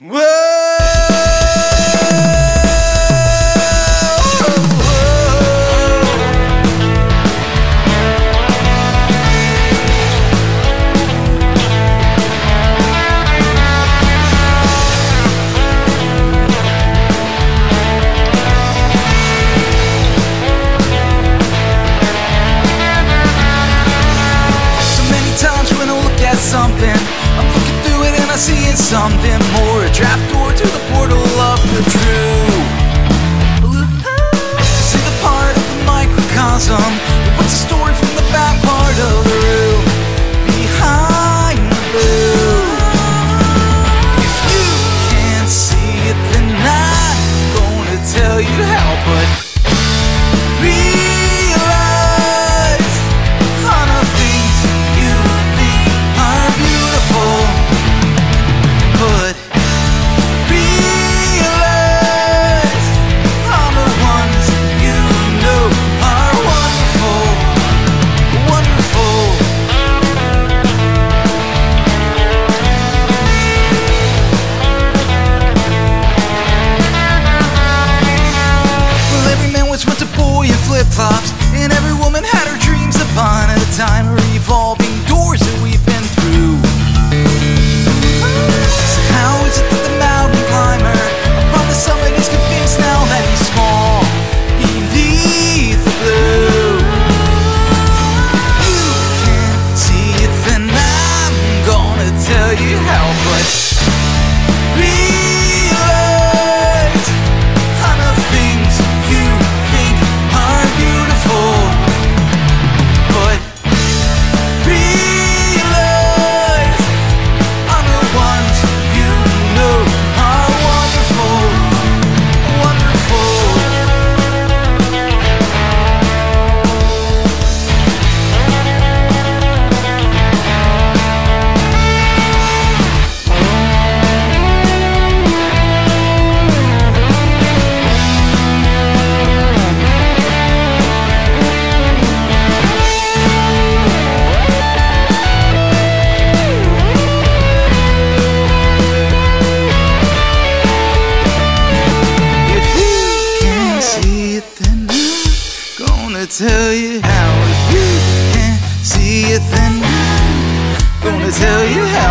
So many times when I look at something, I'm looking through it and I see it's something more. A trap door to the portal of the truth. tell you how. If you can't see it, then I'm gonna tell you how.